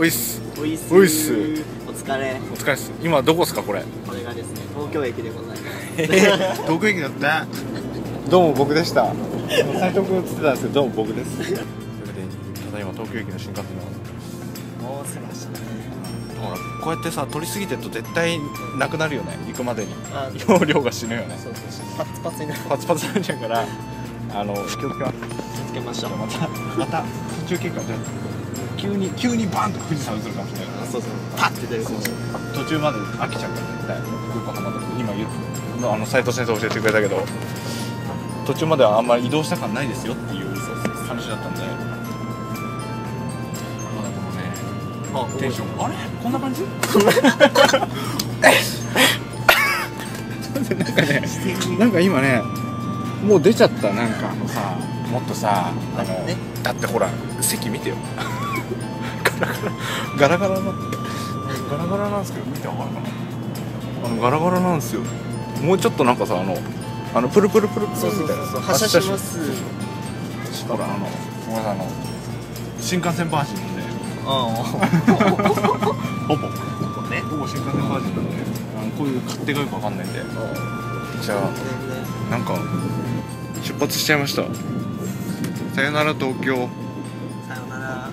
おいっす。おいっす。お疲れ。お疲れっす。今どこっすかこれ？これがですね東京駅でございます。東京駅だった？どうも僕でした。斉藤君映ってたんですけどどうも僕です。というわけでただいま東京駅の新幹線の。もうすましたね。ほらこうやってさ取り過ぎてると絶対なくなるよね。行くまでに。あ容量が死ぬよね。そうそうそう。パツパツになる。パツパツになっちゃうから。あの気をつけます。つけましょう。またまた途中経過で急に急にバンと富士山映るかもしれない。からそうそう。パッて出るかもしれない。途中まで飽きちゃうから絶対横浜とか今言うあの斉藤先生教えてくれたけど途中まではあんまり移動した感ないですよっていう話だったんで。まだこのねあテンションあれ？こんな感じ？なんかねなんか今ねもう出ちゃったなんかあのさもっとさあの、ね。だってほら席見てよ。ガラガラガラガラのガラガラなんですけど見てわかるかな？あのガラガラなんですよ。もうちょっとなんかさあのあのプルプルプルプルみたいな。発射します。ほらあのごめんなさいあの新幹線バージョンで。あほぼ。あここね。ほぼ新幹線バージョンなんで。あのこういう勝手がよくわかんないんで。じゃあなんか出発しちゃいました。さよなら東京。さよなら。